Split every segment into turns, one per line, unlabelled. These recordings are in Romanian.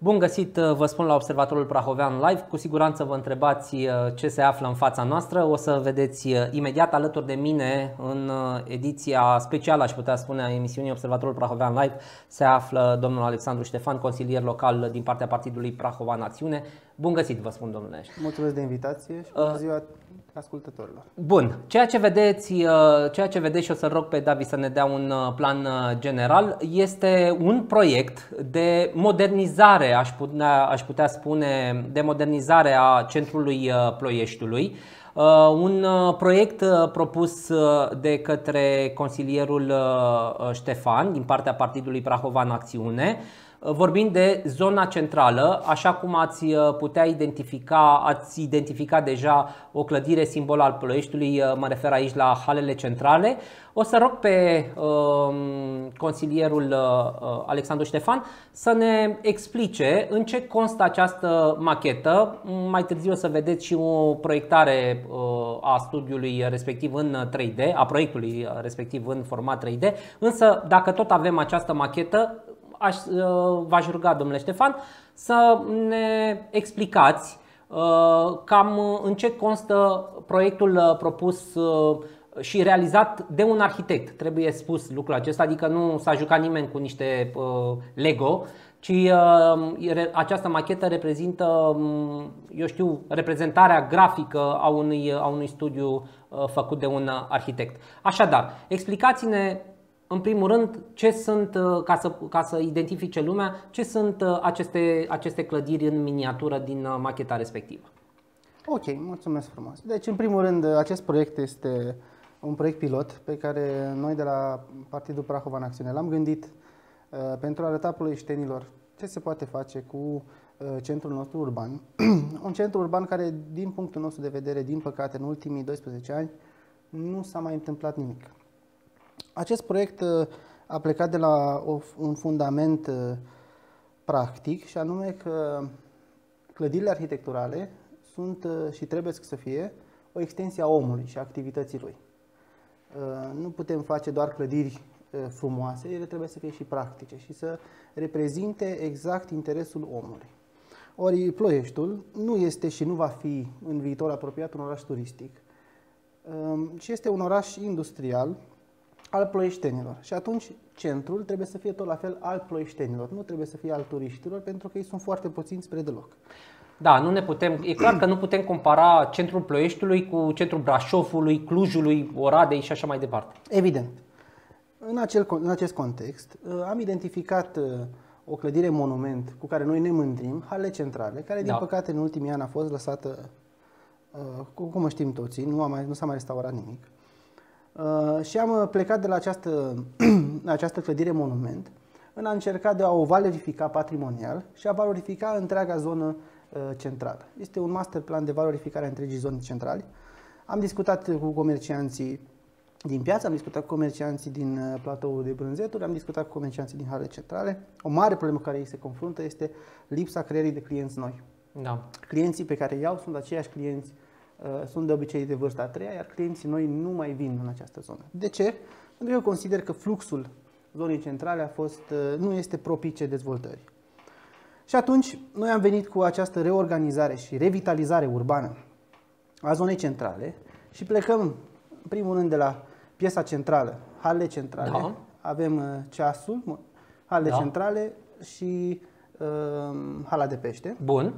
Bun găsit, uh, vă spun la Observatorul Prahovean Live. Cu siguranță vă întrebați uh, ce se află în fața noastră. O să vedeți uh, imediat alături de mine în ediția specială, aș putea spune, a emisiunii Observatorul Prahovean Live se află domnul Alexandru Ștefan, consilier local din partea Partidului Prahova Națiune. Bun găsit, vă spun, domnule.
Mulțumesc de invitație și bună ziua ascultătorilor.
Bun, ceea ce vedeți, ceea ce vedeți și o să rog pe David să ne dea un plan general, este un proiect de modernizare modernizare, aș putea, aș putea spune, de modernizare a centrului uh, Ploieștiului. Uh, un uh, proiect propus de către consilierul Ștefan din partea Partidului Prahova în Acțiune, Vorbind de zona centrală, așa cum ați putea identifica, ați identificat deja o clădire simbol al Ploieștiului, mă refer aici la halele centrale. O să rog pe uh, consilierul uh, Alexandru Ștefan să ne explice în ce constă această machetă. Mai târziu o să vedeți și o proiectare uh, a studiului respectiv în 3D, a proiectului respectiv în format 3D. Însă, dacă tot avem această machetă, aș, uh, v-aș ruga, domnule Ștefan, să ne explicați uh, cam în ce constă proiectul uh, propus și realizat de un arhitect. Trebuie spus lucrul acesta, adică nu s-a jucat nimeni cu niște Lego, ci această machetă reprezintă, um, eu știu, reprezentarea grafică a unui, a unui studiu făcut de un arhitect. Așadar, explicați-ne în primul rând, ce sunt, uh, ca să, ca să identifice lumea, ce sunt uh, aceste, aceste clădiri în miniatură din uh, macheta respectivă.
Ok, mulțumesc frumos. Deci, în primul rând, acest proiect este un proiect pilot pe care noi de la Partidul Prahova în Acțiune l-am gândit uh, pentru a arăta ploieștenilor ce se poate face cu uh, centrul nostru urban. un centru urban care, din punctul nostru de vedere, din păcate, în ultimii 12 ani, nu s-a mai întâmplat nimic. Acest proiect uh, a plecat de la un fundament uh, practic și anume că clădirile arhitecturale sunt uh, și trebuie să fie o extensie a omului și a activității lui. Nu putem face doar clădiri frumoase, ele trebuie să fie și practice și să reprezinte exact interesul omului. Ori Ploieștiul nu este și nu va fi în viitor apropiat un oraș turistic, ci este un oraș industrial al ploieștenilor. Și atunci centrul trebuie să fie tot la fel al ploieștenilor, nu trebuie să fie al turiștilor, pentru că ei sunt foarte puțini spre deloc.
Da, nu ne putem, e clar că nu putem compara centrul Ploieștiului cu centrul Brașovului, Clujului, Oradei și așa mai departe.
Evident. În, acel, în acest context uh, am identificat uh, o clădire monument cu care noi ne mândrim, Hale Centrale, care din da. păcate în ultimii ani a fost lăsată, uh, cum știm toții, nu, a mai, nu s-a mai restaurat nimic. Uh, și am uh, plecat de la această, această clădire monument în a încerca de a o valorifica patrimonial și a valorifica întreaga zonă uh, centrală. Este un master plan de valorificare a întregii zone centrale. Am discutat cu comercianții din piață, am discutat cu comercianții din platoul de brânzeturi, am discutat cu comercianții din halele centrale. O mare problemă cu care ei se confruntă este lipsa creierii de clienți noi. Da. Clienții pe care iau sunt aceiași clienți Uh, sunt de obicei de vârsta a treia, iar clienții noi nu mai vin în această zonă. De ce? Pentru că eu consider că fluxul zonei centrale a fost, uh, nu este propice dezvoltării. Și atunci, noi am venit cu această reorganizare și revitalizare urbană a zonei centrale și plecăm, în primul rând, de la piesa centrală, halele centrale. Da. Avem uh, ceasul, halele da. centrale și uh, hala de pește.
Bun.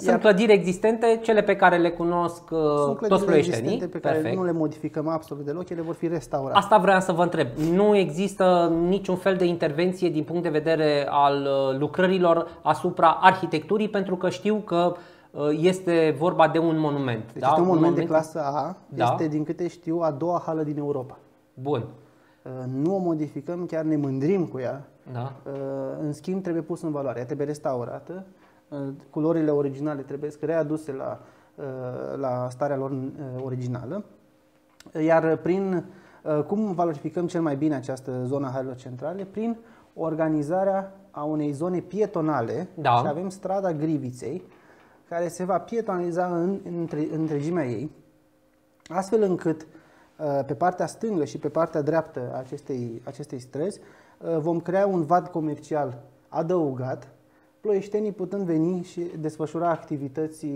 Sunt Iar clădiri existente, cele pe care le cunosc Sunt uh, toți ploieștenii.
pe care Perfect. nu le modificăm absolut deloc, ele vor fi restaurate.
Asta vreau să vă întreb. Nu există niciun fel de intervenție din punct de vedere al uh, lucrărilor asupra arhitecturii, pentru că știu că uh, este vorba de un monument.
Deci da? este un monument, monument de clasă A, da? este din câte știu a doua hală din Europa.
Bun.
Nu o modificăm, chiar ne mândrim cu ea. Da. În schimb, trebuie pus în valoare. Ea trebuie restaurată culorile originale trebuie readuse la, uh, la starea lor uh, originală. Iar prin uh, cum valorificăm cel mai bine această zonă a halelor centrale? Prin organizarea a unei zone pietonale da. și avem strada Griviței, care se va pietonaliza în, în întregimea ei, astfel încât pe partea stângă și pe partea dreaptă a acestei, acestei străzi vom crea un vad comercial adăugat ploieștenii putând veni și desfășura activități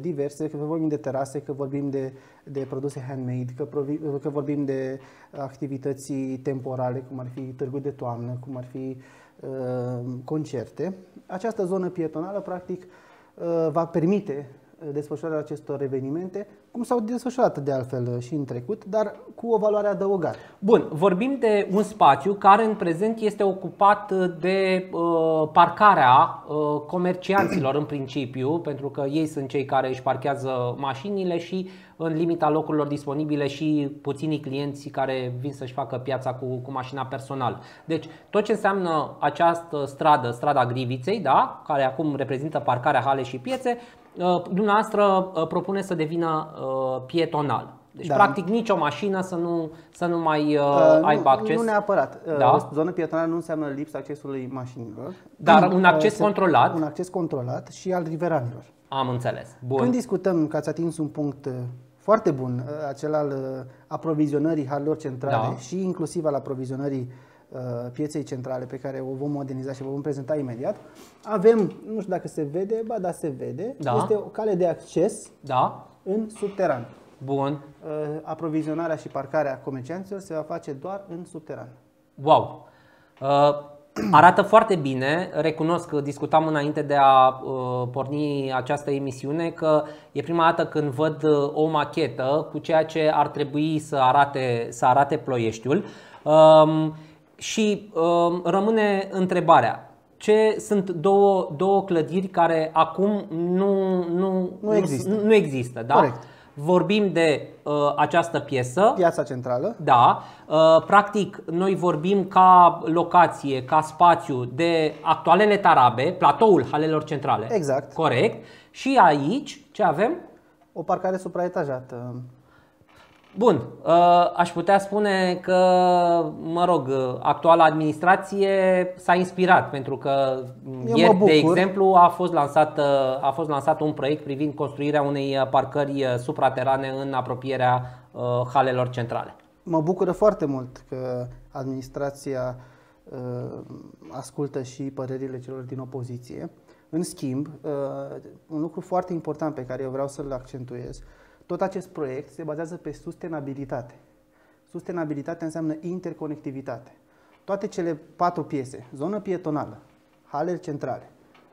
diverse, că vorbim de terase, că vorbim de, de produse handmade, că, provi, că vorbim de activități temporale, cum ar fi târgul de toamnă, cum ar fi uh, concerte. Această zonă pietonală, practic, uh, va permite desfășurarea acestor evenimente, cum s-au desfășurat de altfel și în trecut, dar cu o valoare adăugată.
Bun, vorbim de un spațiu care în prezent este ocupat de uh, parcarea uh, comercianților în principiu, pentru că ei sunt cei care își parchează mașinile și în limita locurilor disponibile și puținii clienți care vin să-și facă piața cu, cu mașina personal. Deci tot ce înseamnă această stradă, strada Griviței, da, care acum reprezintă parcarea hale și piețe, Uh, dumneavoastră uh, propune să devină uh, pietonal. Deci, da. practic, nicio mașină să nu, să nu mai uh, aibă nu, acces.
Nu neapărat. Da? O zonă pietonală nu înseamnă lipsa accesului mașinilor.
Dar un acces controlat.
Un acces controlat și al riveranilor.
Am înțeles. Bun.
Când discutăm, că ați atins un punct foarte bun, acel al aprovizionării halilor centrale da. și inclusiv al aprovizionării Uh, pieței centrale pe care o vom moderniza și vă vom prezenta imediat. Avem, nu știu dacă se vede, ba da se vede, da. este o cale de acces
da.
În subteran.
Bun.
Uh, aprovizionarea și parcarea comercianților se va face doar în subteran.
Wow! Uh, arată foarte bine, recunosc că discutam înainte de a uh, porni această emisiune că e prima dată când văd uh, o machetă cu ceea ce ar trebui să arate, să arate ploieștiul. Uh, și uh, rămâne întrebarea. Ce sunt două, două clădiri care acum nu, nu,
nu există.
Nu, nu există da?
Corect.
Vorbim de uh, această piesă.
Piața centrală.
Da. Uh, practic, noi vorbim ca locație, ca spațiu de actualele tarabe, platoul halelor centrale.
Exact.
Corect. Și aici, ce avem?
O parcare supraetajată.
Bun, uh, aș putea spune că, mă rog, actuala administrație s-a inspirat pentru că Eu ieri, de exemplu, a fost, lansat, a fost lansat un proiect privind construirea unei parcări supraterane în apropierea uh, halelor centrale.
Mă bucură foarte mult că administrația uh, ascultă și părerile celor din opoziție. În schimb, un lucru foarte important pe care eu vreau să-l accentuez, tot acest proiect se bazează pe sustenabilitate. Sustenabilitate înseamnă interconectivitate. Toate cele patru piese, zonă pietonală, halele centrale,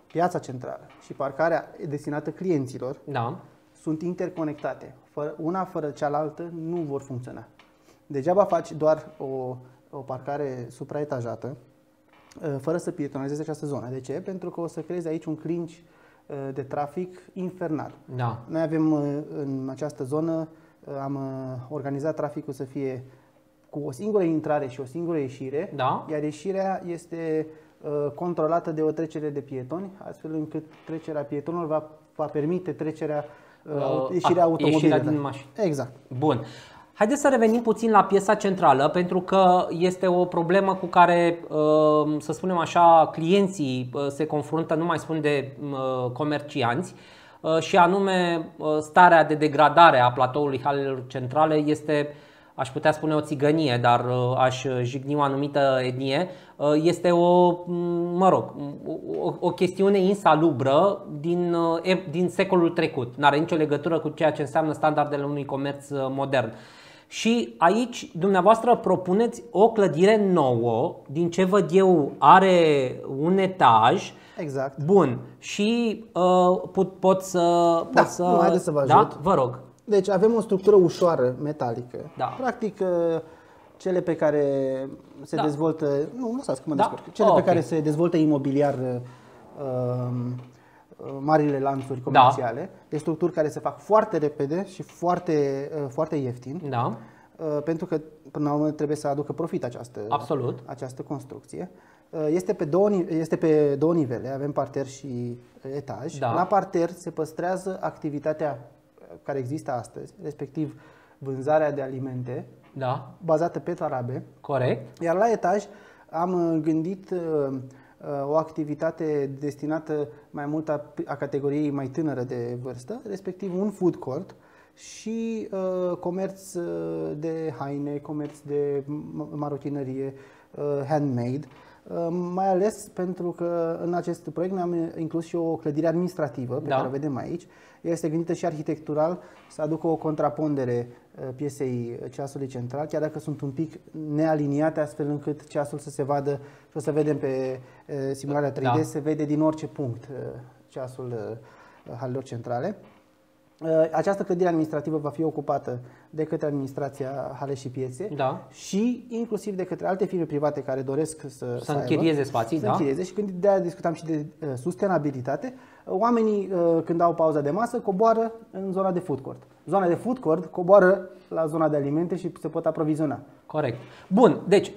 piața centrală și parcarea destinată clienților,
da.
sunt interconectate. Fără, una fără cealaltă nu vor funcționa. Degeaba faci doar o, o parcare supraetajată, ă, fără să pietonalizezi această zonă. De ce? Pentru că o să creezi aici un clinch Uh, de trafic infernal.
Da.
Noi avem uh, în această zonă, uh, am organizat traficul să fie cu o singură intrare și o singură ieșire,
da.
iar ieșirea este controlată de o trecere de pietoni, astfel încât trecerea pietonilor va, va permite trecerea, uh, ieșirea automobilelor.
Ieșirea din mașină.
Exact.
Bun. Haideți să revenim puțin la piesa centrală, pentru că este o problemă cu care, uh, să spunem așa, clienții uh, se confruntă, nu mai spun de uh, comercianți, și anume starea de degradare a platoului halelor centrale este, aș putea spune o țigănie, dar aș jigni o anumită etnie, este o, mă rog, o, o chestiune insalubră din, din secolul trecut. Nu are nicio legătură cu ceea ce înseamnă standardele unui comerț modern. Și aici dumneavoastră propuneți o clădire nouă, din ce văd eu are un etaj.
Exact.
Bun. Și uh, pot, pot să...
Da,
pot să...
Nu, haideți să vă
da?
ajut.
Da? Vă rog.
Deci avem o structură ușoară, metalică.
Da.
Practic, uh, cele pe care se da. dezvoltă... Nu, lăsați că mă
da?
descurc. Cele
oh,
pe
okay.
care se dezvoltă imobiliar uh, um, marile lanțuri da. comerciale, da. de structuri care se fac foarte repede și foarte, uh, foarte ieftin.
Da.
Uh, pentru că, până la urmă, trebuie să aducă profit această,
Absolut.
această construcție. Uh, este pe, două, este pe două nivele, avem parter și etaj.
Da.
La parter se păstrează activitatea care există astăzi, respectiv vânzarea de alimente,
da.
bazată pe tarabe.
Corect.
Iar la etaj am gândit Uh, o activitate destinată mai mult a, a categoriei mai tânără de vârstă, respectiv un food court și uh, comerț uh, de haine, comerț de marochinerie, uh, handmade. Mai ales pentru că în acest proiect ne-am inclus și o clădire administrativă, pe da. care o vedem aici. Este gândită și arhitectural să aducă o contrapondere piesei ceasului central, chiar dacă sunt un pic nealiniate, astfel încât ceasul să se vadă și o să vedem pe simularea 3D, da. se vede din orice punct ceasul halelor centrale. Uh, această clădire administrativă va fi ocupată de către administrația Hale și Piețe
da.
și inclusiv de către alte firme private care doresc să, să,
să închirieze spații.
Să
da?
închirieze și când de aia discutam și de uh, sustenabilitate, uh, oamenii uh, când au pauza de masă coboară în zona de food court. Zona de food court coboară la zona de alimente și se pot aproviziona.
Corect. Bun, deci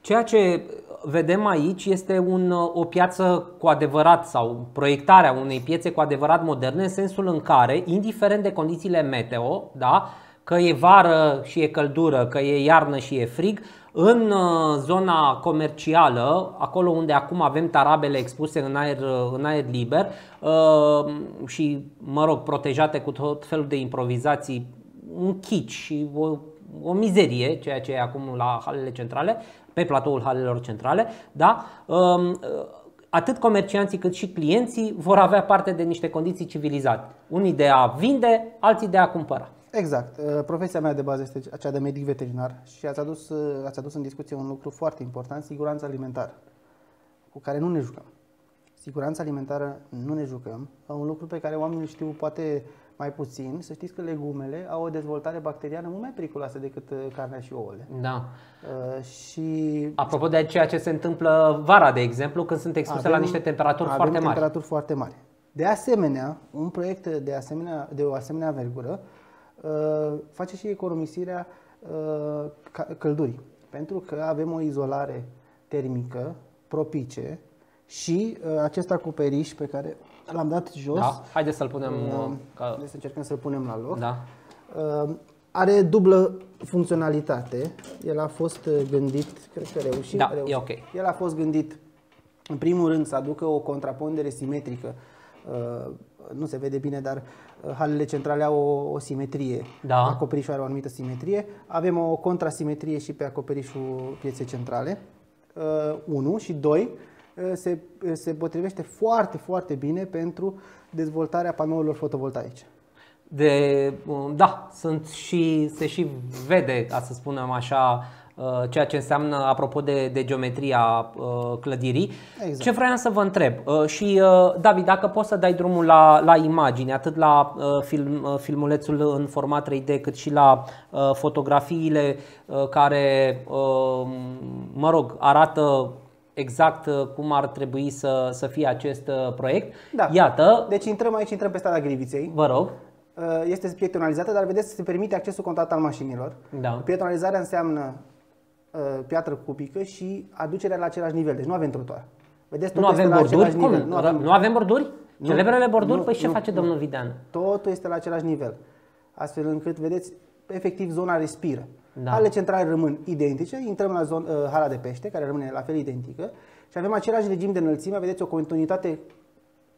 ceea ce vedem aici este un, o piață cu adevărat sau proiectarea unei piețe cu adevărat moderne în sensul în care, indiferent de condițiile meteo, da, că e vară și e căldură, că e iarnă și e frig, în uh, zona comercială, acolo unde acum avem tarabele expuse în aer, uh, în aer liber uh, și, mă rog, protejate cu tot felul de improvizații, un chici și o, o mizerie, ceea ce e acum la halele centrale, pe platoul halelor centrale, da? Um, uh, atât comercianții cât și clienții vor avea parte de niște condiții civilizate. Unii de a vinde, alții de a cumpăra.
Exact. Uh, profesia mea de bază este aceea de medic veterinar și ați adus, uh, ați adus în discuție un lucru foarte important, siguranța alimentară, cu care nu ne jucăm. Siguranța alimentară nu ne jucăm, un lucru pe care oamenii știu poate mai puțin, să știți că legumele au o dezvoltare bacteriană mult mai periculoasă decât uh, carnea și ouăle.
Da.
Uh, și...
Apropo de ceea ce se întâmplă vara, de exemplu, când sunt expuse avem, la niște temperaturi
avem
foarte mari.
temperaturi foarte mari. De asemenea, un proiect de, asemenea, de o asemenea învergură uh, face și economisirea uh, căldurii. Pentru că avem o izolare termică propice și uh, acest acoperiș pe care L-am dat jos.
Da. Haideți să-l punem.
Uh, ca... Haideți să încercăm să-l punem la loc.
Da.
Uh, are dublă funcționalitate. El a fost uh, gândit, cred că reușit.
Da,
reușit.
e ok.
El a fost gândit, în primul rând, să aducă o contrapondere simetrică. Uh, nu se vede bine, dar uh, halele centrale au o, o simetrie.
Da.
Acoperișul are o anumită simetrie. Avem o contrasimetrie și pe acoperișul pieței centrale. 1 uh, și 2 Eh, se, eh, se potrivește foarte, foarte bine pentru dezvoltarea panourilor fotovoltaice.
De, um, da, sunt și, se și vede, ca să spunem așa, uh, ceea ce înseamnă apropo de, de geometria uh, clădirii. Exact. Ce vreau să vă întreb uh, și David, dacă poți să dai drumul la, la imagini, atât la film, filmulețul în format 3D, cât și la fotografiile care, mă rog, arată exact uh, cum ar trebui să, să fie acest uh, proiect.
Da.
Iată.
Deci intrăm aici, intrăm pe strada Griviței.
Vă rog.
Uh, este pietonalizată, dar vedeți, se permite accesul contat al mașinilor.
Da.
Pietonalizarea înseamnă piatră cubică și aducerea la același nivel. Deci nu avem trotuar.
Vedeți, nu avem borduri? Cum? Nu avem, nu avem borduri? Nu. Celebrele borduri? Nu, păi ce nu, face nu. domnul Videan?
Totul este la același nivel. Astfel încât, vedeți, efectiv zona respiră. Da. Halele centrale rămân identice, intrăm la zona, uh, hala de pește, care rămâne la fel identică și avem același regim de înălțime, vedeți o continuitate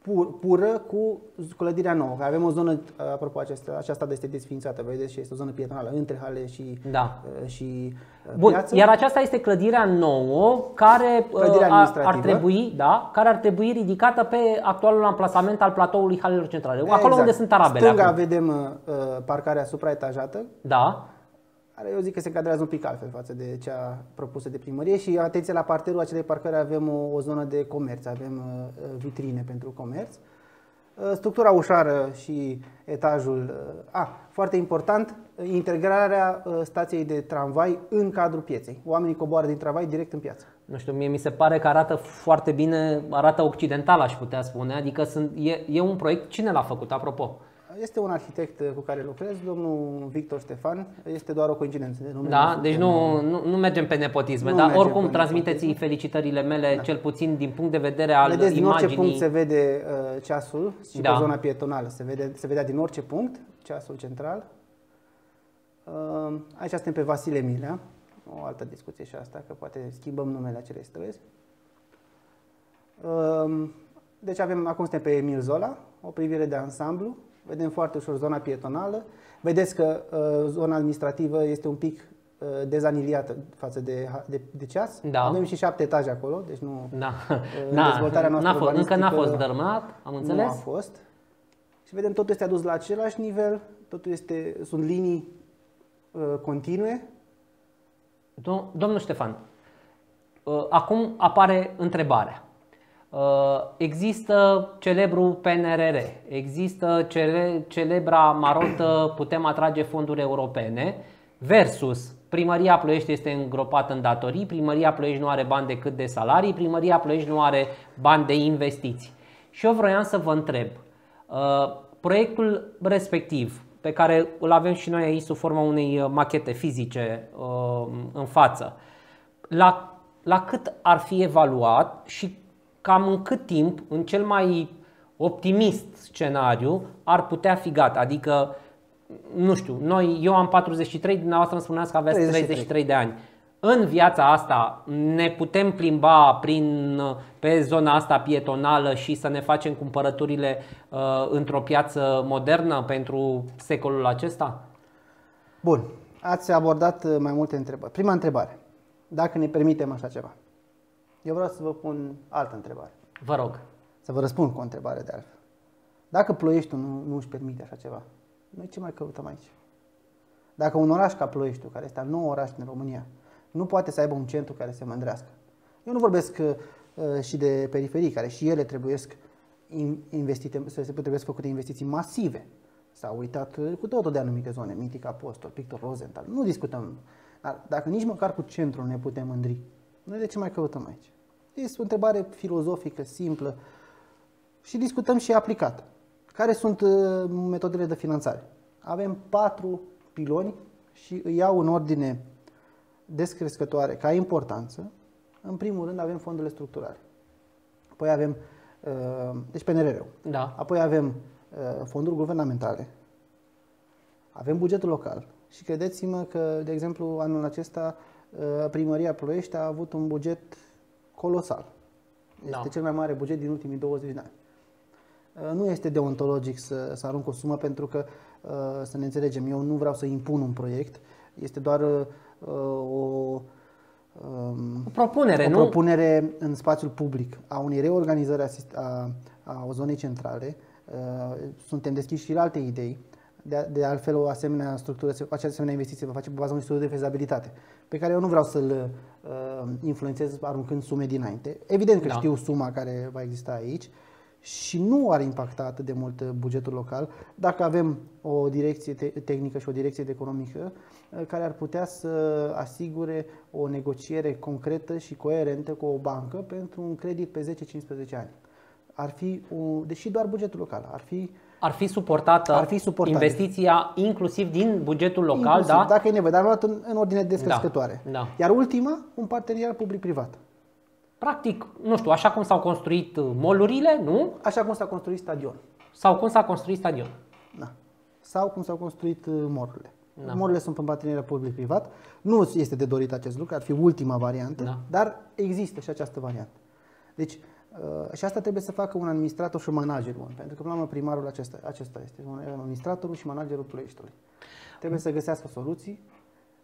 pur, pură cu clădirea nouă. Avem o zonă, uh, apropo, aceasta, aceasta este desfințată, vedeți, și este o zonă pietonală între hale și,
da.
uh, și
uh, Bun, piață. Iar aceasta este clădirea nouă care ar, ar trebui, da, care ar trebui ridicată pe actualul amplasament al platoului halelor centrale, exact. acolo unde sunt arabele.
Stânga acum. vedem uh, parcarea supraetajată.
Da
care eu zic că se încadrează un pic altfel față de cea propusă de primărie și atenție la parterul acelei parcări avem o, o zonă de comerț, avem uh, vitrine pentru comerț. Uh, structura ușoară și etajul. Uh, a, foarte important, integrarea uh, stației de tramvai în cadrul pieței. Oamenii coboară din tramvai direct în piață.
Nu știu, mie mi se pare că arată foarte bine, arată occidental aș putea spune, adică sunt, e, e un proiect, cine l-a făcut, apropo?
Este un arhitect cu care lucrez, domnul Victor Ștefan. Este doar o coincidență. De
da, deci nu, nu, nu mergem pe nepotisme, nu dar oricum transmiteți felicitările mele, da. cel puțin din punct de vedere al
Vedeți,
imaginii.
din orice punct se vede uh, ceasul și da. pe zona pietonală. Se, vede, se vedea din orice punct ceasul central. Uh, aici suntem pe Vasile Milea. O altă discuție și asta, că poate schimbăm numele acelei străzi. Uh, deci avem, acum suntem pe Emil Zola, o privire de ansamblu vedem foarte ușor zona pietonală. Vedeți că uh, zona administrativă este un pic dezaniliată față de, de, de ceas.
Da.
Avem și șapte etaje acolo, deci nu...
Da.
în
Da.
dezvoltarea noastră
N-a fost, încă n-a fost
urbanistică
dărmat, am înțeles?
Nu a fost. Și vedem, totul este adus la același nivel, totul este, sunt linii uh, continue.
Dom- Domnul Ștefan, uh, acum apare întrebarea. Uh, Există celebrul PNRR, există cele, celebra marotă putem atrage fonduri europene versus Primăria Ploiești este îngropată în datorii, Primăria Ploiești nu are bani decât de salarii, Primăria Ploiești nu are bani de investiții. Și eu vroiam să vă întreb, uh, proiectul respectiv pe care îl avem și noi aici sub forma unei uh, machete fizice uh, în față, la, la cât ar fi evaluat și cam în cât timp, în cel mai optimist scenariu, ar putea fi gata? Adică, nu știu, noi, eu am 43, dumneavoastră îmi spuneați că aveți 33,
33
de ani. În viața asta ne putem plimba prin, pe zona asta pietonală și să ne facem cumpărăturile uh, într-o piață modernă pentru secolul acesta?
Bun, ați abordat uh, mai multe întrebări. Prima întrebare, dacă ne permitem așa ceva. Eu vreau să vă pun altă întrebare.
Vă rog.
Să vă răspund cu o întrebare de altfel. Dacă Ploieștiul nu, nu își permite așa ceva, noi ce mai căutăm aici? Dacă un oraș ca Ploieștiul, care este al nou oraș din România, nu poate să aibă un centru care se mândrească. Eu nu vorbesc uh, și de periferii, care și ele trebuiesc investite, să se trebuie făcute investiții masive. S-au uitat uh, cu totul de anumite zone, Mitic Apostol, Pictor Rosenthal. Nu discutăm. Dar dacă nici măcar cu centrul ne putem mândri, noi de ce mai căutăm aici? Este o întrebare filozofică, simplă și discutăm și aplicat. Care sunt uh, metodele de finanțare? Avem patru piloni și îi iau în ordine descrescătoare ca importanță. În primul rând avem fondurile structurale. Apoi avem, uh, deci PNRR-ul.
Da.
Apoi avem uh, fonduri guvernamentale. Avem bugetul local. Și credeți-mă că, de exemplu, anul acesta uh, primăria Ploiești a avut un buget colosal. Este
Da.
cel mai mare buget din ultimii 20 de ani. Uh, Nu este deontologic să, să arunc o sumă pentru că, uh, să ne înțelegem, eu nu vreau să impun un proiect, este doar uh, o, um,
O propunere,
o
nu?
propunere în spațiul public a unei reorganizări a, sist- a, a o zonei centrale. Uh, Suntem deschiși și la alte idei. De, de altfel, o asemenea structură, se face asemenea investiție, va face pe baza unui studiu de fezabilitate, pe care eu nu vreau să-l uh, influențez aruncând sume dinainte. Evident că
Da.
știu suma care va exista aici și nu ar impacta atât de mult uh, bugetul local dacă avem o direcție te- tehnică și o direcție de economică uh, care ar putea să asigure o negociere concretă și coerentă cu o bancă pentru un credit pe 10-15 ani. Ar fi, o, deși doar bugetul local, ar fi
Ar fi suportată
Ar fi suportată.
investiția inclusiv din bugetul local,
inclusiv,
da?
dacă e nevoie, dar luat în, în ordine descrescătoare.
Da, da.
Iar ultima, un parteneriat public-privat.
Practic, nu știu, așa cum s-au construit uh, molurile, nu?
Așa cum s-a construit stadion.
Sau cum s-a construit stadion.
Da. Sau cum s-au construit uh, morurile.
Da.
Da. Morurile sunt în parteneriat public-privat. Nu este de dorit acest lucru, ar fi ultima variantă,
Da.
dar există și această variantă. Deci, uh, și asta trebuie să facă un administrator și un manager bun, pentru că, până la urmă, primarul acesta, acesta este, un administratorul și managerul Ploieștiului. Trebuie să găsească soluții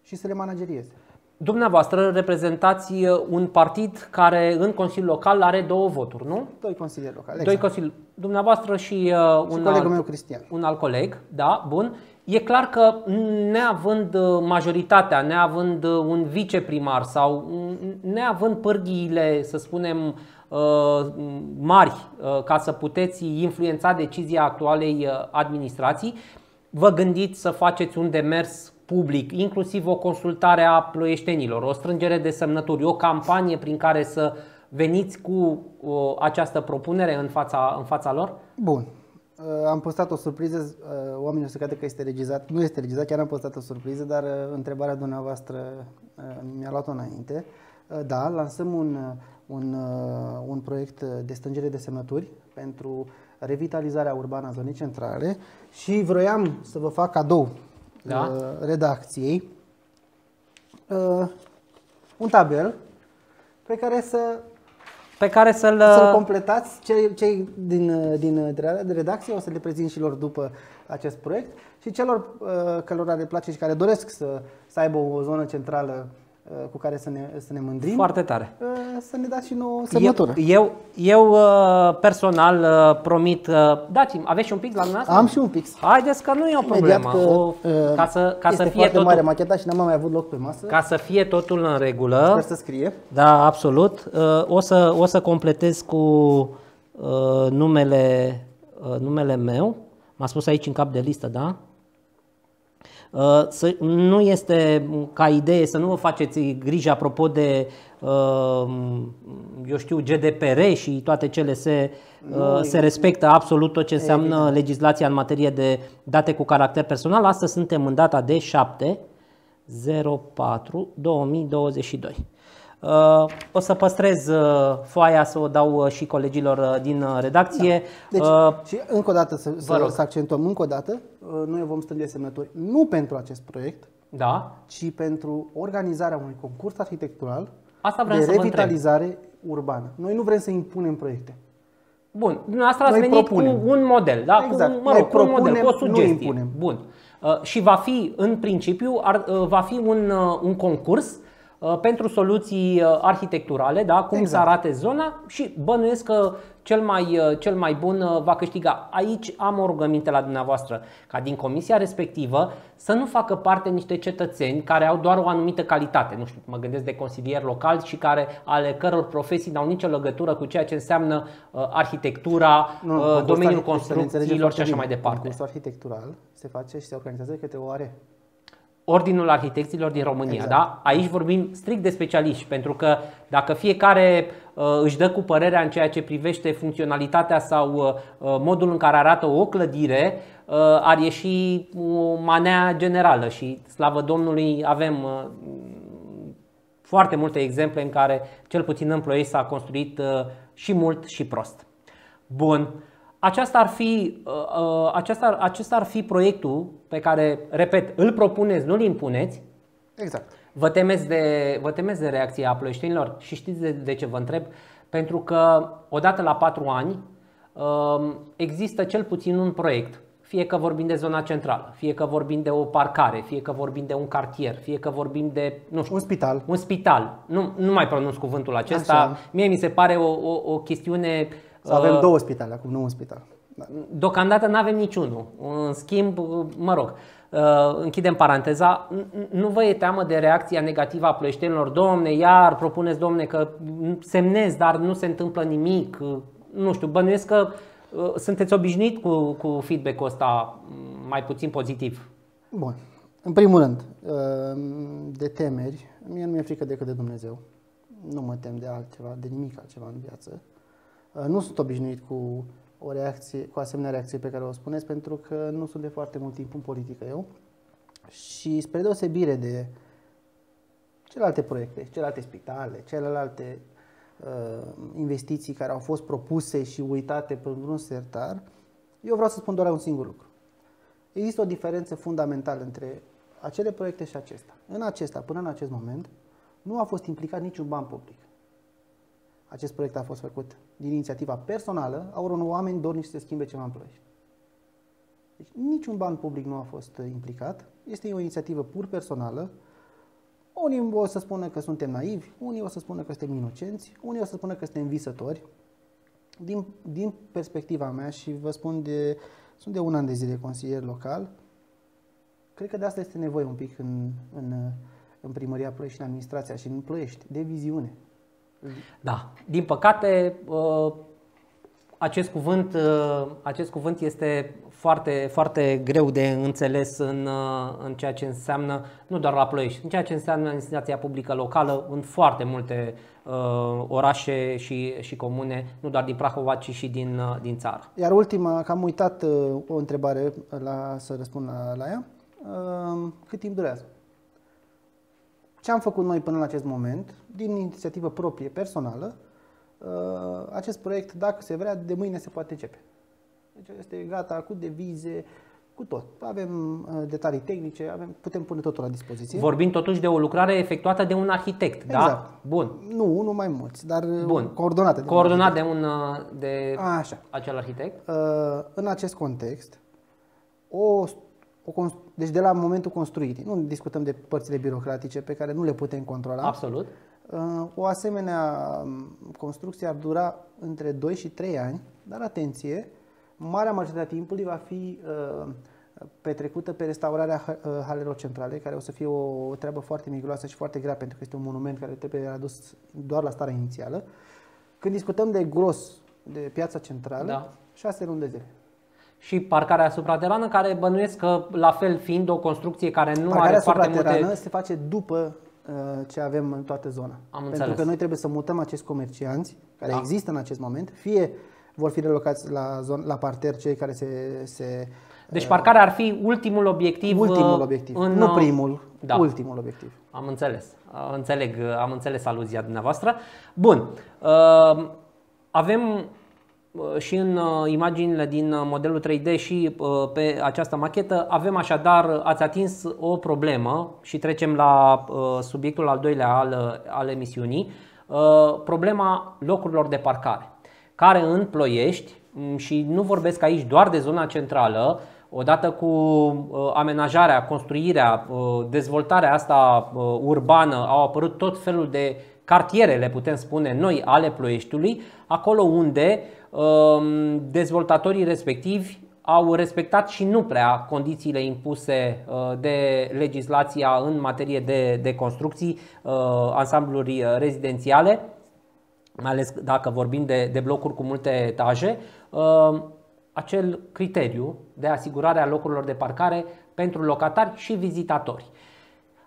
și să le managerieze.
Dumneavoastră reprezentați uh, un partid care în Consiliul Local are două voturi, nu?
Doi consilieri locali.
Doi
exact.
consili... Dumneavoastră și, uh, un,
colegul
alt,
meu, Cristian.
un alt coleg, da, bun. E clar că neavând uh, majoritatea, neavând uh, un viceprimar sau mm, neavând pârghiile, să spunem, uh, mari uh, ca să puteți influența decizia actualei uh, administrații, vă gândiți să faceți un demers public, inclusiv o consultare a ploieștenilor, o strângere de semnături, o campanie prin care să veniți cu uh, această propunere în fața, în fața lor?
Bun. Uh, Am postat o surpriză, uh, oamenii o să crede că este regizat. Nu este regizat, chiar am postat o surpriză, dar uh, întrebarea dumneavoastră uh, mi-a luat-o înainte. Uh, Da, lansăm un, uh, un, uh, un proiect de strângere de semnături pentru revitalizarea urbană a zonei centrale și vroiam să vă fac cadou
Da.
uh, redacției uh, un tabel pe care să
pe care să-l...
Să-l completați, cei, cei din, din de redacție o să le prezint și lor după acest proiect și celor uh, cărora le place și care doresc să, să aibă o zonă centrală Uh, cu care să ne, să ne mândrim.
Foarte tare. Uh,
să ne dați și nouă semnătură.
Eu, eu, eu uh, personal promit, dați-mi, aveți și un pix la dumneavoastră?
Am și un pix.
Haideți că nu e o problemă. Că, o,
ca să, ca este să fie totul, mare macheta și n-am mai avut loc pe masă.
Ca să fie totul în regulă.
Sper să scrie.
Da, absolut. O să, o să completez cu numele, numele meu. M-a spus aici în cap de listă, da? Uh, să, nu este ca idee să nu vă faceți griji apropo de, uh, eu știu, GDPR și toate cele se, nu, uh, se respectă absolut tot ce înseamnă evident. legislația în materie de date cu caracter personal. Astăzi suntem în data de 7 04 2022. Uh, o să păstrez uh, foaia să o dau uh, și colegilor din redacție.
Da. Deci, și încă o dată să, să, să accentuăm, încă o dată, noi vom strânge semnături nu pentru acest proiect,
da.
ci pentru organizarea unui concurs arhitectural
Asta
de revitalizare urbană. Noi nu vrem să impunem proiecte.
Bun, dumneavoastră ați venit propunem. cu un model, da?
Exact.
Cu, mă rog, cu un model, cu o sugestie. Nu impunem. Bun. Uh, și va fi, în principiu, ar, uh, va fi un, uh, un concurs Uh, pentru soluții uh, arhitecturale, da? cum exact. să arate zona și bănuiesc că cel mai, uh, cel mai bun va câștiga. Aici am o rugăminte la dumneavoastră, ca din comisia respectivă să nu facă parte niște cetățeni care au doar o anumită calitate, nu știu, mă gândesc de consilier local și care ale căror profesii n-au nicio legătură cu ceea ce înseamnă arhitectura, nu, domeniul construcțiilor și așa mai departe.
Concursul arhitectural se face și se organizează câte o are
Ordinul Arhitecților din România. Exact. Da? Aici vorbim strict de specialiști, pentru că dacă fiecare uh, își dă cu părerea în ceea ce privește funcționalitatea sau uh, modul în care arată o clădire, uh, ar ieși o manea generală și, slavă Domnului, avem uh, foarte multe exemple în care, cel puțin în Ploiești, s-a construit uh, și mult și prost. Bun. Aceasta ar fi, uh, uh, aceasta, acesta ar fi proiectul pe care, repet, îl propuneți, nu-l impuneți.
Exact.
Vă temeți de, vă temeți de reacția plăștinilor și știți de, de ce vă întreb? Pentru că odată la patru ani um, există cel puțin un proiect, fie că vorbim de zona centrală, fie că vorbim de o parcare, fie că vorbim de un cartier, fie că vorbim de, nu știu,
un spital.
Un spital. Nu, nu mai pronunț cuvântul acesta. Așa. Mie mi se pare o, o, o chestiune uh,
să avem uh, două spitale, acum nu un spital.
Da. Deocamdată nu avem niciunul. În schimb, mă rog, uh, închidem paranteza, nu vă e teamă de reacția negativă a plăștenilor? Domne, iar propuneți, domne, că semnez, dar nu se întâmplă nimic. Uh, nu știu, bănuiesc că uh, sunteți obișnuit cu, cu feedback-ul ăsta mai puțin pozitiv.
Bun. În primul rând, de temeri, mie nu mi-e frică decât de Dumnezeu. Nu mă tem de altceva, de nimic altceva în viață. Uh, nu sunt obișnuit cu o reacție, cu asemenea reacție pe care o spuneți, pentru că nu sunt de foarte mult timp în politică eu. Și spre deosebire de celelalte proiecte, celelalte spitale, celelalte uh, investiții care au fost propuse și uitate pe un sertar, eu vreau să spun doar un singur lucru. Există o diferență fundamentală între acele proiecte și acesta. În acesta, până în acest moment, nu a fost implicat niciun ban public. Acest proiect a fost făcut din inițiativa personală a unor oameni dornici să se schimbe ceva în Ploiești. Deci niciun ban public nu a fost implicat, este o inițiativă pur personală. Unii o să spună că suntem naivi, unii o să spună că suntem inocenți, unii o să spună că suntem visători. Din, din perspectiva mea și vă spun de, sunt de un an de zile consilier local, cred că de asta este nevoie un pic în, în, în primăria Ploiești și în administrația și în Ploiești, de viziune.
Da. Din păcate, uh, acest cuvânt, uh, acest cuvânt este foarte, foarte greu de înțeles în, uh, în ceea ce înseamnă, nu doar la Ploiești, în ceea ce înseamnă administrația publică locală în foarte multe uh, orașe și, și comune, nu doar din Prahova, ci și din, uh, din țară.
Iar ultima, că am uitat uh, o întrebare la, să răspund la, la ea, uh, cât timp durează? Ce am făcut noi până în acest moment, din inițiativă proprie, personală, uh, acest proiect, dacă se vrea, de mâine se poate începe. Deci este gata cu devize, cu tot. Avem uh, detalii tehnice, avem, putem pune totul la dispoziție.
Vorbim totuși de o lucrare efectuată de un arhitect,
exact.
da? Bun.
Nu, nu mai mulți, dar uh, Bun. coordonate.
De Coordonat de, un, uh, de Așa. acel arhitect?
În acest context, o, o, deci de la momentul construirii, nu discutăm de părțile birocratice pe care nu le putem controla.
Absolut.
O asemenea um, construcție ar dura între 2 și 3 ani, dar atenție, marea majoritate a timpului va fi uh, petrecută pe restaurarea uh, halelor centrale, care o să fie o, treabă foarte miguloasă și foarte grea, pentru că este un monument care trebuie adus doar la starea inițială. Când discutăm de gros de piața centrală, da. șase luni de zile.
Și parcarea supraterană, care bănuiesc că, la fel fiind o construcție care nu
parcarea
are foarte multe...
Parcarea se face după uh, ce avem în toată zona. Am Pentru
înțeles.
că noi trebuie să mutăm acești comercianți, care da. există în acest moment, fie vor fi relocați la, zon, la parter cei care se, se
deci parcarea ar fi ultimul obiectiv.
Ultimul uh, obiectiv, în, nu uh, primul, da. ultimul obiectiv.
Am înțeles, înțeleg, am înțeles aluzia dumneavoastră. Bun, uh, avem și în imaginile din modelul 3D și pe această machetă avem așadar, ați atins o problemă și trecem la subiectul al doilea al, al emisiunii, problema locurilor de parcare care în Ploiești, mm, și nu vorbesc aici doar de zona centrală, odată cu uh, amenajarea, construirea, uh, dezvoltarea asta uh, urbană, au apărut tot felul de cartiere, le putem spune noi, ale Ploieștiului, acolo unde um, dezvoltatorii respectivi au respectat și nu prea condițiile impuse de legislația în materie de, de construcții, ansambluri rezidențiale mai ales dacă vorbim de, de blocuri cu multe etaje, uh, acel criteriu de asigurare a locurilor de parcare pentru locatari și vizitatori.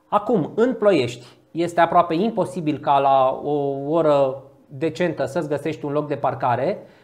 Acum, în Ploiești, este aproape imposibil ca la o oră decentă să-ți găsești un loc de parcare. Uh,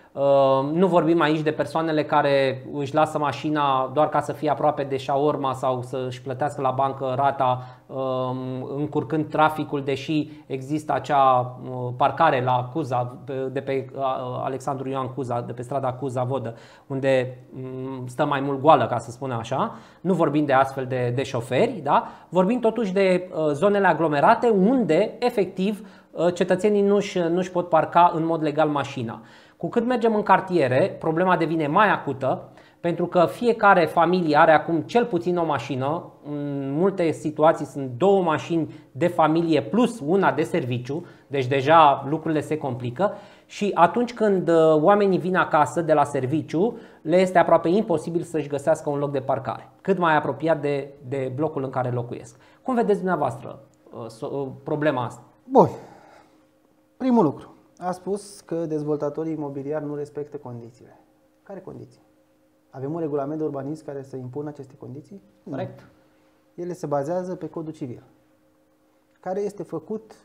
nu vorbim aici de persoanele care își lasă mașina doar ca să fie aproape de șaorma sau să își plătească la bancă rata um, încurcând traficul, deși există acea uh, parcare la Cuza, de pe uh, Alexandru Ioan Cuza, de pe strada Cuza Vodă, unde um, stă mai mult goală, ca să spunem așa. Nu vorbim de astfel de, de șoferi, da? vorbim totuși de zonele aglomerate unde, efectiv, cetățenii nu-și, nu-și pot parca în mod legal mașina. Cu cât mergem în cartiere, problema devine mai acută, pentru că fiecare familie are acum cel puțin o mașină, în multe situații sunt două mașini de familie plus una de serviciu, deci deja lucrurile se complică și atunci când uh, oamenii vin acasă de la serviciu, le este aproape imposibil să-și găsească un loc de parcare, cât mai apropiat de, de blocul în care locuiesc. Cum vedeți dumneavoastră uh, uh, problema asta?
Bun. Primul lucru a spus că dezvoltatorii imobiliari nu respectă condițiile. Care condiții? Avem un regulament de urbanism care să impună aceste condiții?
Corect.
Ele se bazează pe codul civil, care este făcut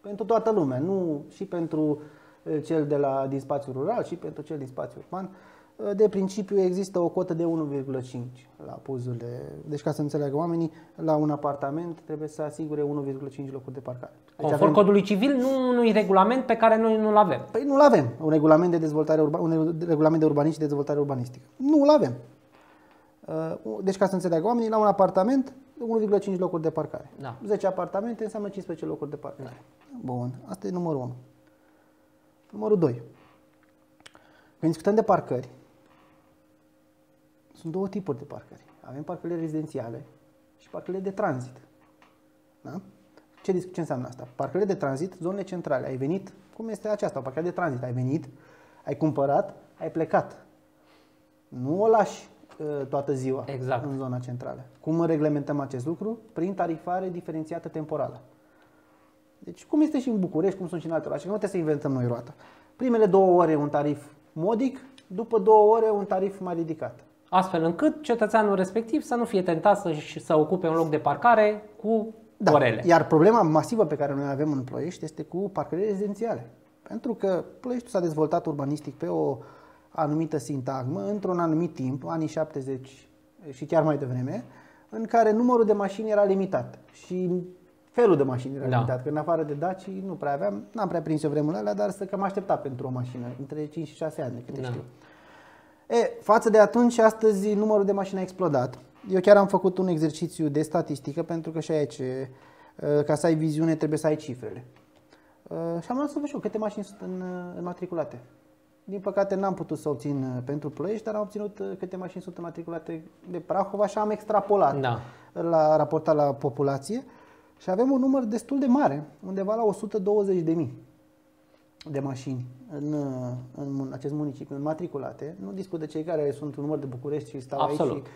pentru toată lumea, nu și pentru eh, cel de la, din spațiul rural și pentru cel din spațiul urban. De principiu există o cotă de 1,5 la puzurile. Deci ca să înțeleagă oamenii, la un apartament trebuie să asigure 1,5 locuri de parcare. Deci
Conform avem... codului civil, nu unui regulament pe care noi nu-l avem.
Păi nu-l avem. Un regulament de dezvoltare urba... un regulament de urbanism și de dezvoltare urbanistică. Nu-l avem. Uh, deci ca să înțeleagă oamenii, la un apartament 1,5 locuri de parcare.
Da.
10 apartamente înseamnă 15 locuri de parcare. Da. Bun. Asta e numărul 1. Numărul 2. Când discutăm de parcări, sunt două tipuri de parcări. Avem parcările rezidențiale și parcările de tranzit. Da? Ce, ce înseamnă asta? Parcările de tranzit, zonele centrale. Ai venit, cum este aceasta, o parcare de tranzit. Ai venit, ai cumpărat, ai plecat. Nu o lași uh, toată ziua
exact.
în zona centrală. Cum reglementăm acest lucru? Prin tarifare diferențiată temporală. Deci cum este și în București, cum sunt și în alte orașe, nu trebuie să inventăm noi roata. Primele două ore un tarif modic, după două ore un tarif mai ridicat
astfel încât cetățeanul respectiv să nu fie tentat să, să ocupe un loc de parcare cu da. orele.
Iar problema masivă pe care noi avem în Ploiești este cu parcările rezidențiale. Pentru că Ploieștiul s-a dezvoltat urbanistic pe o anumită sintagmă, într-un anumit timp, anii 70 și chiar mai devreme, în care numărul de mașini era limitat și felul de mașini era da. limitat. Că în afară de Daci nu prea aveam, n-am prea prins eu vremurile alea, dar să cam aștepta pentru o mașină, între 5 și 6 ani, câte da. știu. E, față de atunci, astăzi numărul de mașini a explodat. Eu chiar am făcut un exercițiu de statistică pentru că și aici, ca să ai viziune, trebuie să ai cifrele. Și am luat să văd și eu câte mașini sunt în, înmatriculate. Din păcate n-am putut să obțin pentru Ploiești, dar am obținut câte mașini sunt înmatriculate de Prahova și am extrapolat da. la raportat la populație și avem un număr destul de mare, undeva la 120 de mii de mașini în, în acest municipiu înmatriculate. Nu discut de cei care sunt un număr de București și stau Absolut. aici. Și,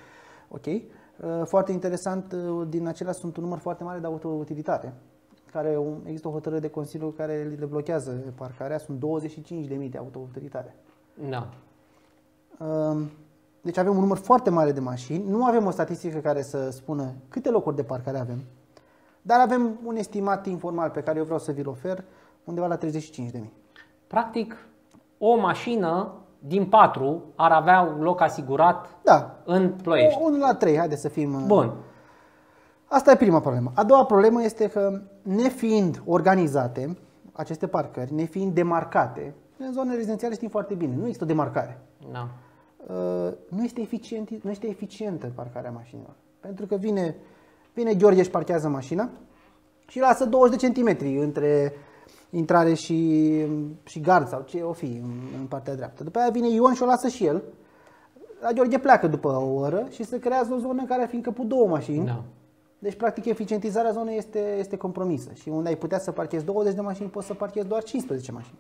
ok. Uh, foarte interesant, uh, din acelea sunt un număr foarte mare de autoutilitare care există o hotărâre de Consiliu care le blochează parcarea, sunt 25.000 de autoutilitare.
Da.
Um, deci avem un număr foarte mare de mașini, nu avem o statistică care să spună câte locuri de parcare avem, dar avem un estimat informal pe care eu vreau să vi-l ofer, undeva la 35.000.
Practic, o mașină din patru ar avea un loc asigurat
da.
în Ploiești.
Unul la trei, haide să fim... Uh,
Bun.
Asta e prima problemă. A doua problemă este că, nefiind organizate, aceste parcări, nefiind demarcate, în zone rezidențiale știm foarte bine, nu există o demarcare.
Da.
Uh, nu, este eficient, nu este eficientă parcarea mașinilor. Pentru că vine, vine Gheorghe și parchează mașina și lasă 20 de centimetri între intrare și, și gard sau ce o fi în, în partea dreaptă. După aia vine Ion și o lasă și el. La Gheorghe pleacă după o oră și se creează o zonă în care ar fi încăput două mașini. Da. Deci, practic, eficientizarea zonei este, este compromisă. Și unde ai putea să parchezi 20 de mașini, poți să parchezi doar 15 mașini.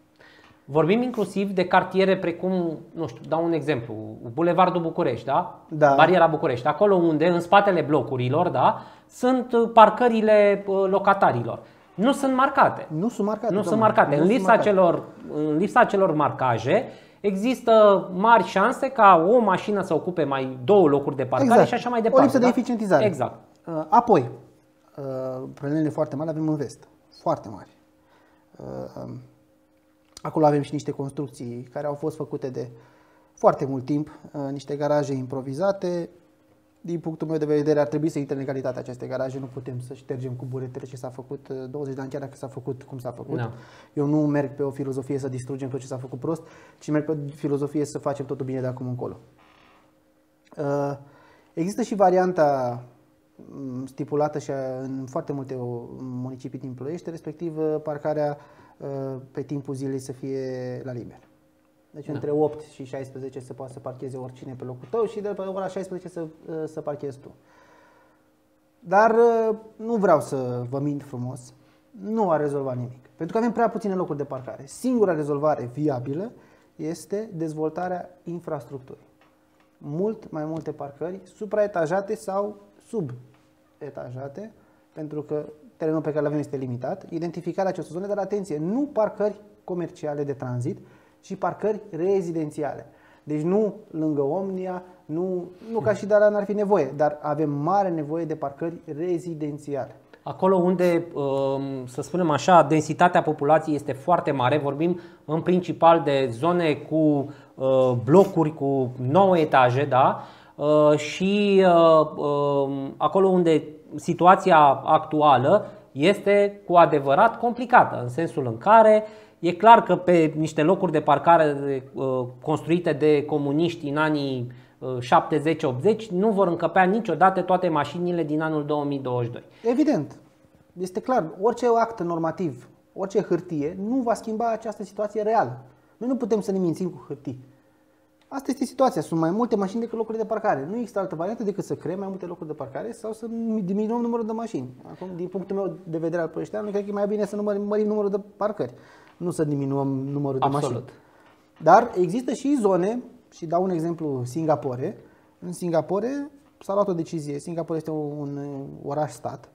Vorbim inclusiv de cartiere precum, nu știu, dau un exemplu, Bulevardul București, da?
da.
Bariera București, acolo unde, în spatele blocurilor, da, sunt parcările uh, locatarilor. Nu sunt marcate.
Nu sunt marcate.
Nu sunt marcate. Nu în, lipsa marcate. Celor, în lipsa celor marcaje, există mari șanse ca o mașină să ocupe mai două locuri de parcare exact. și așa mai departe.
O lipsă da? de eficientizare.
Exact.
Uh, apoi, uh, problemele foarte mari avem în vest. Foarte mari. Uh, um, acolo avem și niște construcții care au fost făcute de foarte mult timp, niște garaje improvizate, din punctul meu de vedere, ar trebui să intre în legalitate aceste garaje. Nu putem să ștergem cu buretele ce s-a făcut 20 uh, de ani, chiar dacă s-a făcut cum s-a făcut. No. Da. Eu nu merg pe o filozofie să distrugem tot ce s-a făcut prost, ci merg pe o filozofie să facem totul bine de acum încolo. Uh, există și varianta mm, stipulată și în foarte multe municipii din Ploiești, respectiv uh, parcarea pe timpul zilei să fie la liber. Deci da. între 8 și 16 se poate să parcheze oricine pe locul tău și de la ora 16 să, uh, să parchezi tu. Dar uh, nu vreau să vă mint frumos, nu a rezolvat nimic. Pentru că avem prea puține locuri de parcare. Singura rezolvare viabilă este dezvoltarea infrastructurii. Mult mai multe parcări supraetajate sau subetajate, pentru că terenul pe care îl avem este limitat, identificarea acestor zone, dar atenție, nu parcări comerciale de tranzit, și parcări rezidențiale. Deci nu lângă Omnia, nu, nu ca și de la n-ar fi nevoie, dar avem mare nevoie de parcări rezidențiale.
Acolo unde, um, să spunem așa, densitatea populației este foarte mare, vorbim în principal de zone cu uh, blocuri cu 9 etaje, da? Uh, și uh, um, acolo unde situația actuală este cu adevărat complicată, în sensul în care E clar că pe niște locuri de parcare uh, construite de comuniști în anii 70-80 uh, nu vor încăpea niciodată toate mașinile din anul 2022.
Evident. Este clar, orice act normativ, orice hârtie nu va schimba această situație reală. Noi nu putem să ne mințim cu hârtii. Asta este situația. Sunt mai multe mașini decât locuri de parcare. Nu există altă variantă decât să creăm mai multe locuri de parcare sau să diminuăm numărul de mașini. Acum, din punctul meu de vedere al proiectului, cred că e mai bine să numărim, mărim numărul de parcări nu să diminuăm numărul
Absolut.
de mașini. Dar există și zone, și dau un exemplu, Singapore. În Singapore s-a luat o decizie, Singapore este un oraș-stat,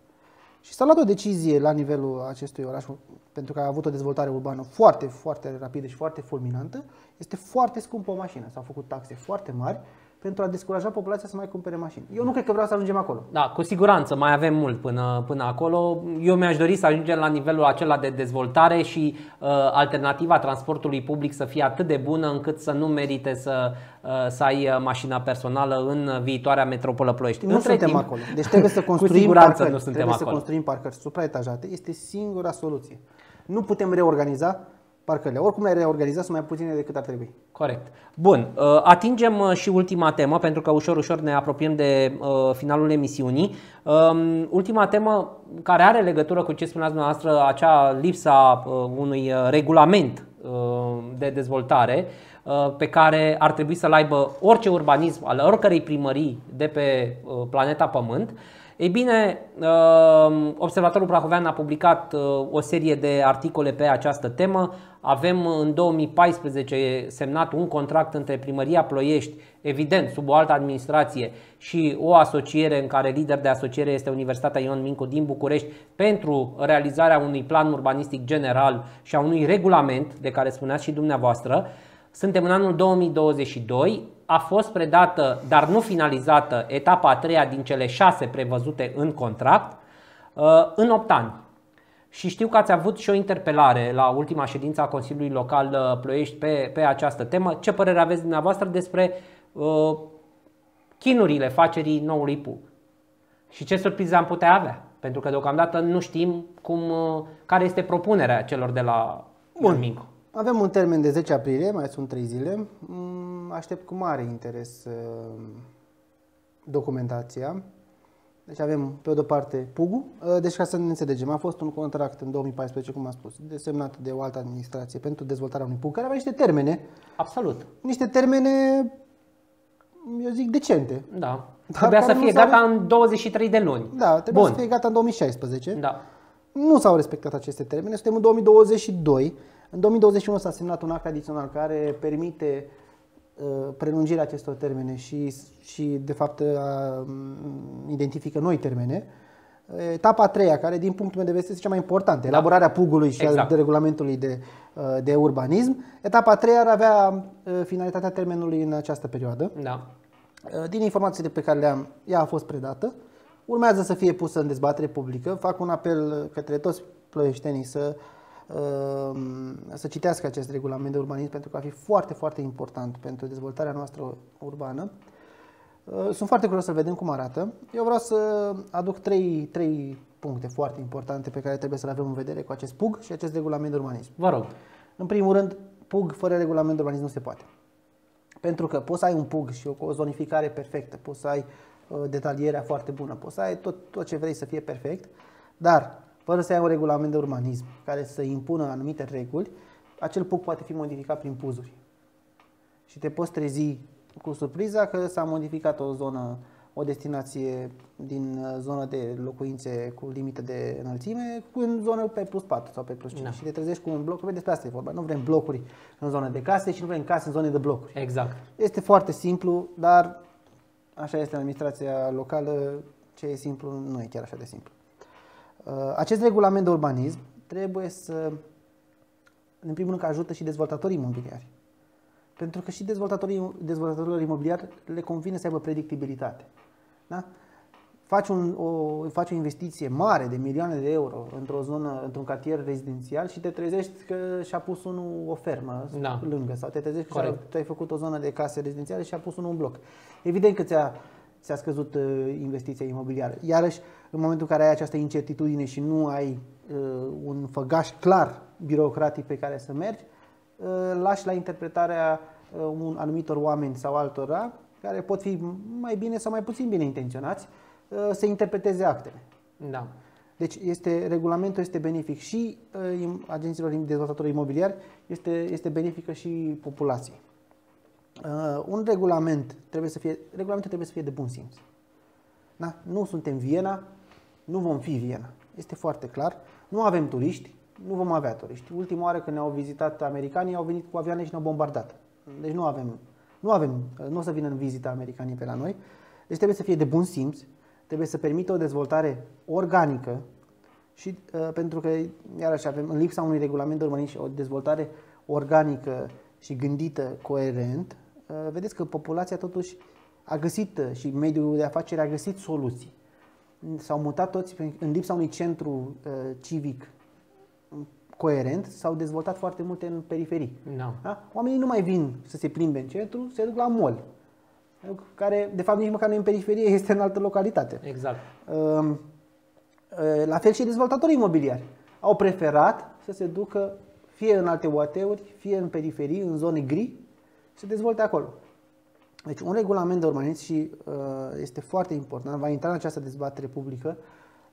și s-a luat o decizie la nivelul acestui oraș, pentru că a avut o dezvoltare urbană foarte, foarte rapidă și foarte fulminantă, este foarte scumpă o mașină. S-au făcut taxe foarte mari pentru a descuraja populația să mai cumpere mașini. Eu nu cred că vreau să ajungem acolo.
Da, cu siguranță, mai avem mult până, până acolo. Eu mi-aș dori să ajungem la nivelul acela de dezvoltare și uh, alternativa transportului public să fie atât de bună încât să nu merite să, uh, să ai uh, mașina personală în viitoarea metropolă Ploiești.
Nu Între suntem timp, acolo. Deci trebuie să construim parcări. Nu suntem trebuie acolo. să construim parcări supraetajate. Este singura soluție. Nu putem reorganiza parcările. Oricum le-ai reorganizat, sunt mai puține decât ar trebui.
Corect. Bun, uh, atingem uh, și ultima temă, pentru că ușor, ușor ne apropiem de uh, finalul emisiunii. Um, ultima temă care are legătură cu ce spuneați dumneavoastră, acea lipsa unui regulament de dezvoltare pe care ar trebui să-l aibă orice urbanism al oricărei primării de pe planeta Pământ. Ei bine, Observatorul Prahovean a publicat o serie de articole pe această temă. Avem în 2014 semnat un contract între Primăria Ploiești, evident sub o altă administrație și o asociere în care lider de asociere este Universitatea Ion Mincu din București pentru realizarea unui plan urbanistic general și a unui regulament de care spuneați și dumneavoastră. Suntem în anul 2022, a fost predată, dar nu finalizată, etapa a treia din cele șase prevăzute în contract uh, în 8 ani. Și știu că ați avut și o interpelare la ultima ședință a Consiliului Local uh, Ploiești pe, pe această temă. Ce părere aveți dumneavoastră despre uh, chinurile facerii noului PUC? Și ce surprize am putea avea? Pentru că deocamdată nu știm cum, uh, care este propunerea celor de la Bun. Minco.
Avem un termen de 10 aprilie, mai sunt 3 zile. Mm, aștept cu mare interes uh, documentația. Deci avem pe de-o parte PUG-ul, ă, deci ca să ne înțelegem, a fost un contract în 2014, cum am spus, desemnat de o altă administrație pentru dezvoltarea unui PUG, care avea niște termene.
Absolut.
Niște termene, eu zic, decente.
Da. Trebuia să fie gata în 23 de luni.
Da, trebuia Bun. să fie gata în 2016. Da. Nu s-au respectat aceste termene, suntem în 2022. În 2021 s-a semnat un act adițional care permite Uh, prelungirea acestor termene și, și de fapt uh, identifică noi termene. Etapa a treia, care din punctul meu de vedere este cea mai importantă, da. elaborarea PUG-ului și exact. de regulamentului de, uh, de urbanism. Etapa a treia ar avea finalitatea termenului în această perioadă. Da. Din informațiile pe care le-am, ea a fost predată. Urmează să fie pusă în dezbatere publică. Fac un apel către toți ploieștenii să uh, Ehm, să citească acest regulament de urbanism pentru că va fi foarte, foarte important pentru dezvoltarea noastră urbană. Ehm, sunt foarte curios să vedem cum arată. Eu vreau să aduc trei, trei puncte foarte importante pe care trebuie să le avem în vedere cu acest PUG și acest regulament de urbanism.
Vă rog.
În primul rând, PUG fără regulament de urbanism nu se poate. Pentru că poți să ai un PUG și o, o zonificare perfectă, poți să ai uh, detalierea foarte bună, poți să ai tot, tot ce vrei să fie perfect, dar fără să ai un regulament de urbanism care să impună anumite reguli, acel PUC poate fi modificat prin puzuri. Și te poți trezi cu surpriza că s-a modificat o zonă, o destinație din uh, zona de locuințe cu limită de înălțime cu în zonă pe plus 4 sau pe plus 5 da. și te trezești cu un bloc, că despre asta e vorba, nu vrem blocuri în zone de case și nu vrem case în zone de blocuri.
Exact.
Este foarte simplu, dar așa este administrația locală, ce e simplu nu e chiar așa de simplu. Uh, acest regulament de urbanism trebuie să, în primul rând, că ajută și dezvoltatorii imobiliari. Pentru că și dezvoltatorii, dezvoltatorilor imobiliari le convine să aibă predictibilitate. Da? Faci, un, o, faci o investiție mare de milioane de euro într-o zonă, într-un cartier rezidențial și te trezești că și-a pus unul o fermă da. lângă sau te trezești că tu ai făcut o zonă de case rezidențiale și a pus unul un bloc. Evident că ți-a ți-a scăzut uh, investiția imobiliară. Iarăși, în momentul în care ai această incertitudine și nu ai uh, un făgaș clar birocratic pe care să mergi, uh, lași la interpretarea uh, un anumitor oameni sau altora, care pot fi mai bine sau mai puțin bine intenționați, uh, să interpreteze actele.
Da.
Deci este, regulamentul este benefic și uh, agenților dezvoltatori imobiliari, este, este benefică și populației. Uh, un regulament trebuie să fie, regulamentul trebuie să fie de bun simț. Da? Nu suntem Viena, nu vom fi Viena. Este foarte clar. Nu avem turiști, nu vom avea turiști. Ultima oară când ne-au vizitat americanii, au venit cu avioane și ne-au bombardat. Deci nu avem, nu avem, nu o să vină în vizită americanii pe la noi. Deci trebuie să fie de bun simț, trebuie să permită o dezvoltare organică și uh, pentru că, iarăși, avem în lipsa unui regulament de urbanism o dezvoltare organică și gândită coerent, Uh, vedeți că populația totuși a găsit uh, și mediul de afaceri a găsit soluții. S-au mutat toți în lipsa unui centru uh, civic coerent, s-au dezvoltat foarte multe în periferii.
No.
Da? Oamenii nu mai vin să se plimbe în centru, se duc la mall, care de fapt nici măcar nu e în periferie, este în altă localitate.
Exact.
La fel și dezvoltatorii imobiliari au preferat să se ducă fie în alte UAT-uri, fie în periferii, în zone gri, se dezvolte acolo. Deci un regulament de urbanism și uh, este foarte important, va intra în această dezbatere publică,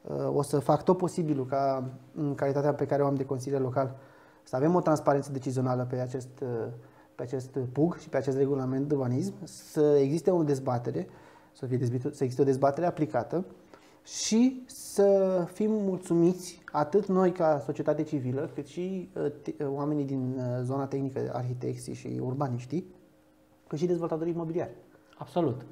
uh, o să fac tot posibilul ca în calitatea pe care o am de consilier local să avem o transparență decizională pe acest, uh, pe acest PUG și pe acest regulament de urbanism, să existe o dezbatere, să, fie dezbită, să existe o dezbatere aplicată și să fim mulțumiți atât noi ca societate civilă, cât și uh, uh, oamenii din uh, zona tehnică, arhitecții și urbaniștii, cât și dezvoltatorii imobiliari.
Absolut.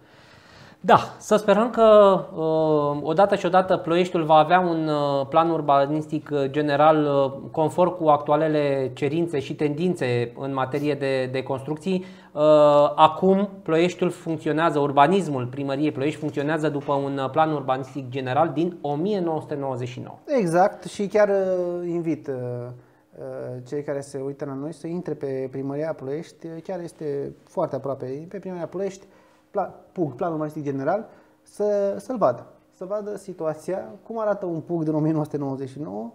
Da, să sperăm că uh, odată și odată Ploieștiul va avea un uh, plan urbanistic uh, general conform cu actualele cerințe și tendințe în materie de, de construcții. Acum Ploieștiul funcționează, urbanismul primăriei Ploiești funcționează după un plan urbanistic general din 1999.
Exact și chiar invit cei care se uită la noi să intre pe primăria Ploiești, chiar este foarte aproape, pe primăria Ploiești PUG, Planul Urbanistic General, să, să-l vadă. Să vadă situația, cum arată un PUG din 1999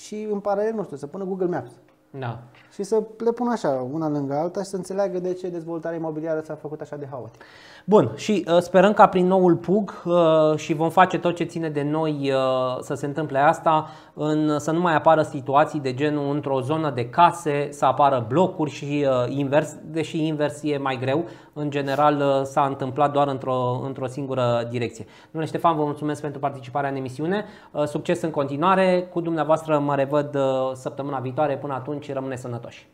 și în paralel, nu știu, să pună Google Maps.
Da.
Și să le pună așa, una lângă alta și să înțeleagă de ce dezvoltarea imobiliară s-a făcut așa de haotic.
Bun, și uh, sperăm ca prin noul PUG uh, și vom face tot ce ține de noi uh, să se întâmple asta, în, să nu mai apară situații de genul într-o zonă de case, să apară blocuri și uh, invers, deși invers e mai greu, în general uh, s-a întâmplat doar într-o, într-o singură direcție. Domnule Ștefan, vă mulțumesc pentru participarea în emisiune, uh, succes în continuare, cu dumneavoastră mă revăd uh, săptămâna viitoare, până atunci rămâne sănătoși.